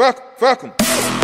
fuck, fuck them.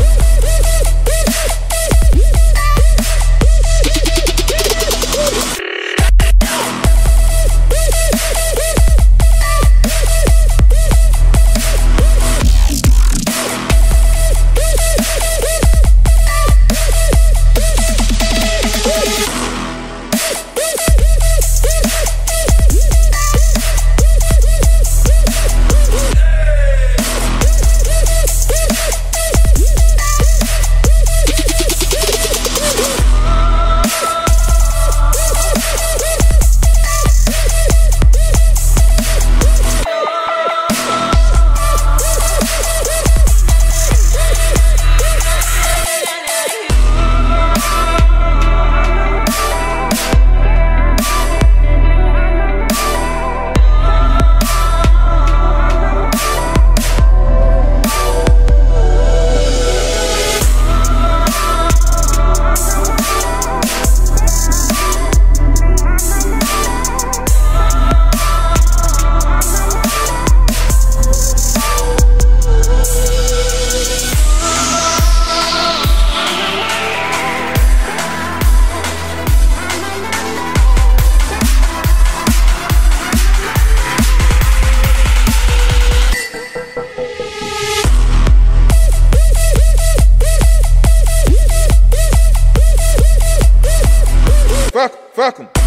Fuck them.